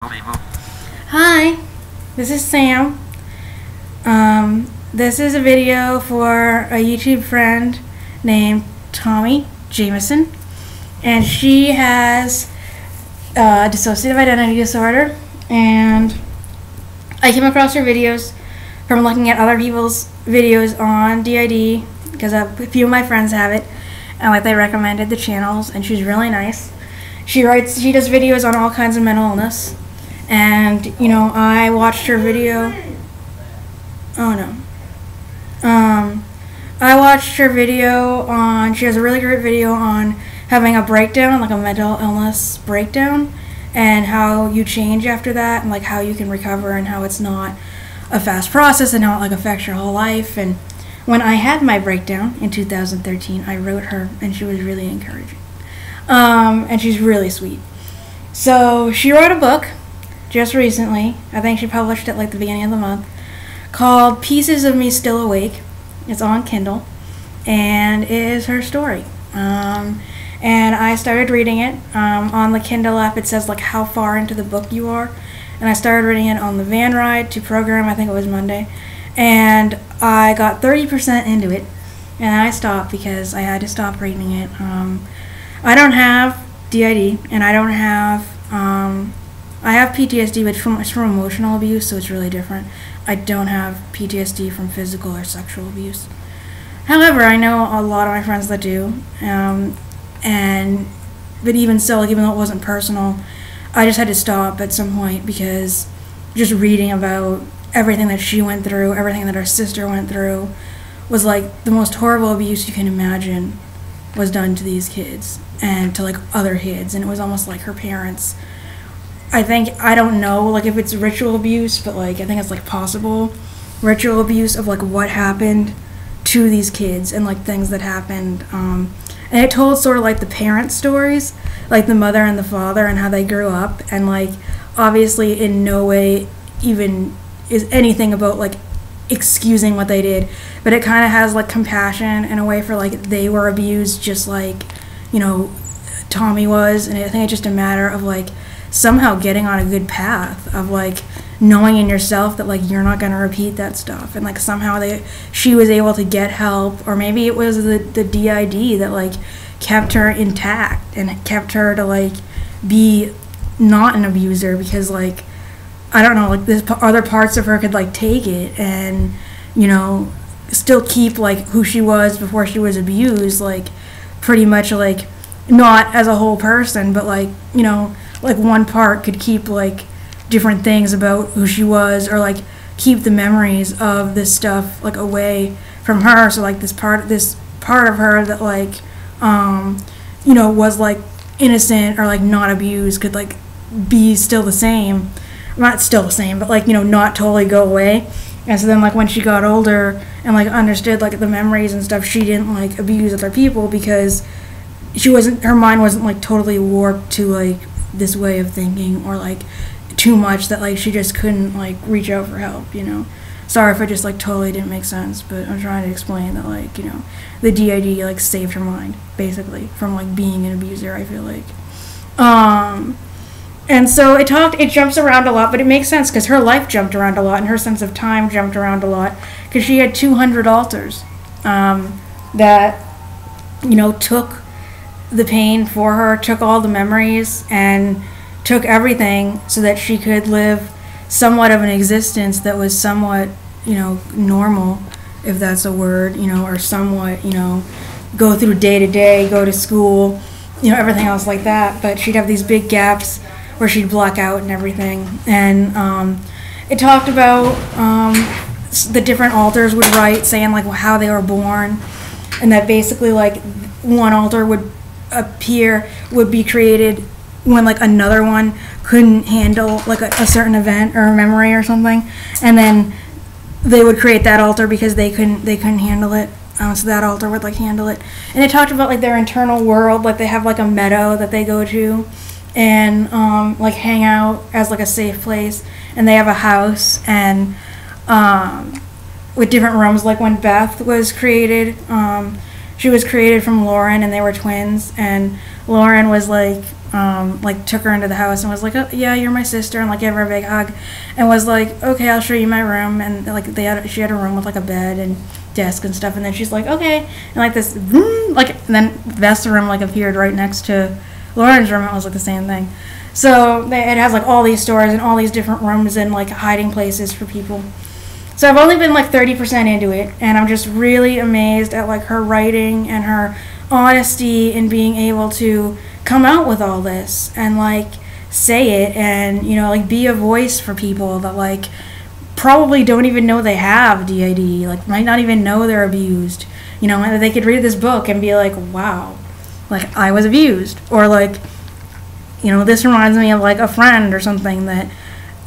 Hi, this is Sam. Um, this is a video for a YouTube friend named Tomi Jamison, and she has uh, dissociative identity disorder. And I came across her videos from looking at other people's videos on DID because a few of my friends have it, and like they recommended the channels, and she's really nice. She writes, she does videos on all kinds of mental illness and you know I watched her video. Oh no. Um, I watched her video on. She has a really great video on having a breakdown, like a mental illness breakdown, and how you change after that, and like how you can recover, and how it's not a fast process, and how it like affects your whole life. And when I had my breakdown in 2013, I wrote her, and she was really encouraging. Um, and she's really sweet. So she wrote a book just recently. I think she published it like the beginning of the month, called Pieces of Me Still Awake. It's on Kindle, and it is her story. Um, and I started reading it um, on the Kindle app. It says like how far into the book you are, and I started reading it on the van ride to program. I think it was Monday, and I got thirty percent into it, and I stopped because I had to stop reading it. Um, I don't have DID, and I don't have um, I have PTSD, but from it's from emotional abuse, so it's really different. I don't have PTSD from physical or sexual abuse. However, I know a lot of my friends that do, um, and but even still, like even though it wasn't personal, I just had to stop at some point because just reading about everything that she went through, everything that her sister went through, was like the most horrible abuse you can imagine was done to these kids and to like other kids, and it was almost like her parents I think I don't know like if it's ritual abuse, but like I think it's like possible ritual abuse of like what happened to these kids and like things that happened. Um, and it told sort of like the parent stories, like the mother and the father and how they grew up, and like obviously in no way even is anything about like excusing what they did, but it kind of has like compassion in a way for like they were abused just like you know Tomi was, and I think it's just a matter of like somehow getting on a good path of like knowing in yourself that like you're not going to repeat that stuff. And like somehow they she was able to get help or maybe it was the the DID that like kept her intact and kept her to like be not an abuser because like I don't know like this other parts of her could like take it and you know still keep like who she was before she was abused like pretty much like not as a whole person but like you know like one part could keep like different things about who she was or like keep the memories of this stuff like away from her. So like this part this part of her that like um you know was like innocent or like not abused could like be still the same. Not still the same but like you know not totally go away. And so then like when she got older and like understood like the memories and stuff she didn't like abuse other people because she wasn't her mind wasn't like totally warped to like this way of thinking or like too much that like she just couldn't like reach out for help you know? Sorry if i just like totally didn't make sense but i'm trying to explain that like you know the did like saved her mind basically from like being an abuser i feel like. Um and so it talked it jumps around a lot but it makes sense because her life jumped around a lot and her sense of time jumped around a lot because she had 200 alters um, that you know took the pain for her, took all the memories, and took everything so that she could live somewhat of an existence that was somewhat, you know, normal, if that's a word, you know, or somewhat, you know, go through day to day, go to school, you know, everything else like that. But she'd have these big gaps where she'd block out and everything. And um, it talked about um, the different alters would write saying like how they were born, and that basically like one alter would appear would be created when like another one couldn't handle like a, a certain event or a memory or something, and then they would create that alter because they couldn't they couldn't handle it. Um, so that alter would like handle it. And it talked about like their internal world, like they have like a meadow that they go to, and um, like hang out as like a safe place. And they have a house and um, with different rooms. Like when Beth was created, um, she was created from Lauren and they were twins and Lauren was like um, like took her into the house and was like, oh, "Yeah, you're my sister," and like gave her a big hug, and was like, "Okay, I'll show you my room." And like they had, she had a room with like a bed and desk and stuff, and then she's like, "Okay," and like this, vroom, like and then that's the room like appeared right next to Lauren's room. It was like the same thing. So it has like all these stories and all these different rooms and like hiding places for people. So I've only been like 30% into it, and I'm just really amazed at like her writing and her honesty in being able to come out with all this and like say it and you know like be a voice for people that like probably don't even know they have DID, like might not even know they're abused. You know, they could read this book and be like, "Wow, like I was abused," or like, you know, this reminds me of like a friend or something that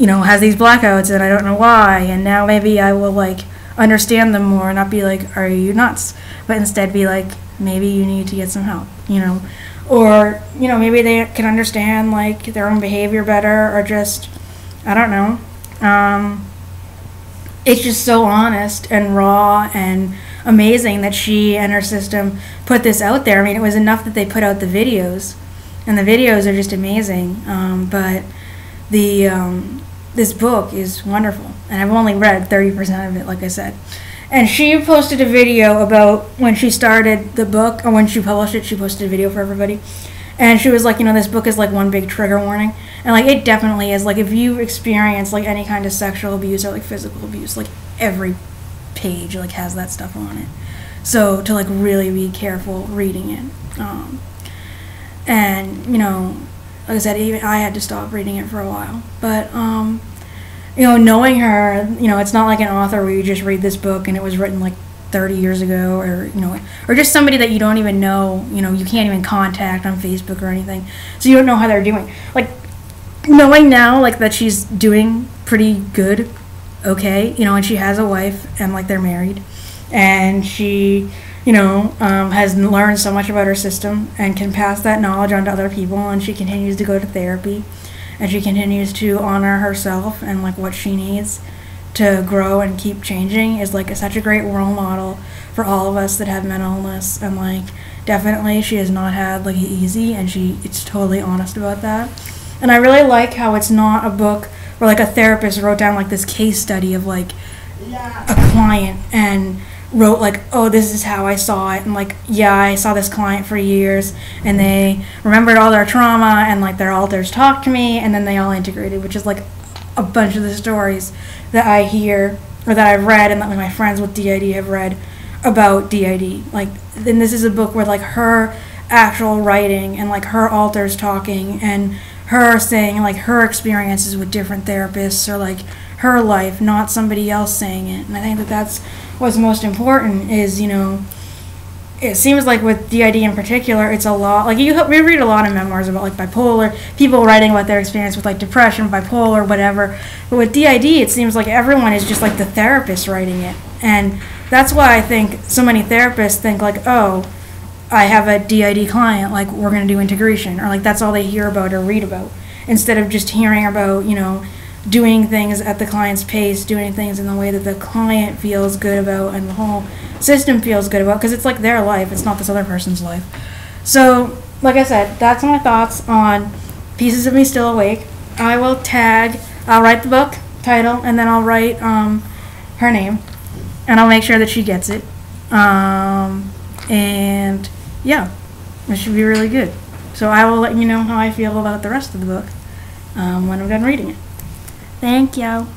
you know, has these blackouts and I don't know why, and now maybe I will like understand them more and not be like, are you nuts? But instead be like, maybe you need to get some help, you know? Or, you know, maybe they can understand like their own behavior better or just, I don't know. Um, it's just so honest and raw and amazing that she and her system put this out there. I mean, it was enough that they put out the videos, and the videos are just amazing. Um, but the um, this book is wonderful, and I've only read 30% of it, like I said. And she posted a video about when she started the book, or when she published it, she posted a video for everybody. And she was like, you know, this book is like one big trigger warning. And like, it definitely is. Like, if you experience like any kind of sexual abuse or like physical abuse, like every page like has that stuff on it. So to like really be careful reading it. Um, and, you know, like I said, even I had to stop reading it for a while. But um, you know, knowing her, you know, it's not like an author where you just read this book and it was written like 30 years ago, or you know, or just somebody that you don't even know, you know, you can't even contact on Facebook or anything, so you don't know how they're doing. Like knowing now, like that she's doing pretty good, okay, you know, and she has a wife and like they're married, and she you know, um, has learned so much about her system and can pass that knowledge on to other people. And she continues to go to therapy, and she continues to honor herself and like what she needs to grow and keep changing. Is like a, such a great role model for all of us that have mental illness. And like, definitely, she has not had like easy, and she it's totally honest about that. And I really like how it's not a book where like a therapist wrote down like this case study of like a client and wrote like, "Oh, this is how I saw it," and like, "Yeah, I saw this client for years," and they remembered all their trauma, and like their alters talked to me, and then they all integrated, which is like a bunch of the stories that I hear or that I've read, and that like, my friends with DID have read about DID. Like, then this is a book where like her actual writing and like her alters talking and her saying like her experiences with different therapists or like her life, not somebody else saying it. And I think that that's what's most important is, you know, it seems like with DID in particular, it's a lot like you we read a lot of memoirs about like bipolar people writing about their experience with like depression, bipolar, whatever. But with DID, it seems like everyone is just like the therapist writing it, and that's why I think so many therapists think like, oh, I have a DID client, like we're gonna do integration, or like that's all they hear about or read about, instead of just hearing about you know doing things at the client's pace, doing things in the way that the client feels good about and the whole system feels good about because it's like their life, it's not this other person's life. So, like I said, that's my thoughts on Pieces of Me Still Awake. I will tag, I'll write the book title and then I'll write um, her name and I'll make sure that she gets it. Um, and yeah, it should be really good. So I will let you know how I feel about the rest of the book um, when I'm done reading it. Thank you.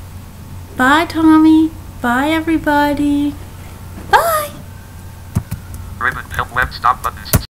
Bye, Tomi. Bye, everybody. Bye. Ribbon help web stop button.